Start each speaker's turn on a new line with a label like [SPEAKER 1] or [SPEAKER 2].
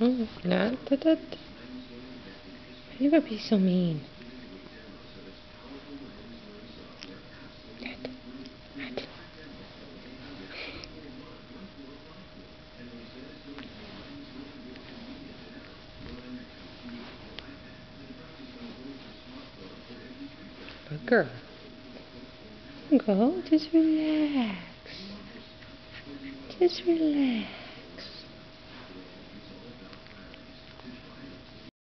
[SPEAKER 1] Oh, not that. that. You gotta be so mean. Good. Good girl. Go, just relax. Just relax.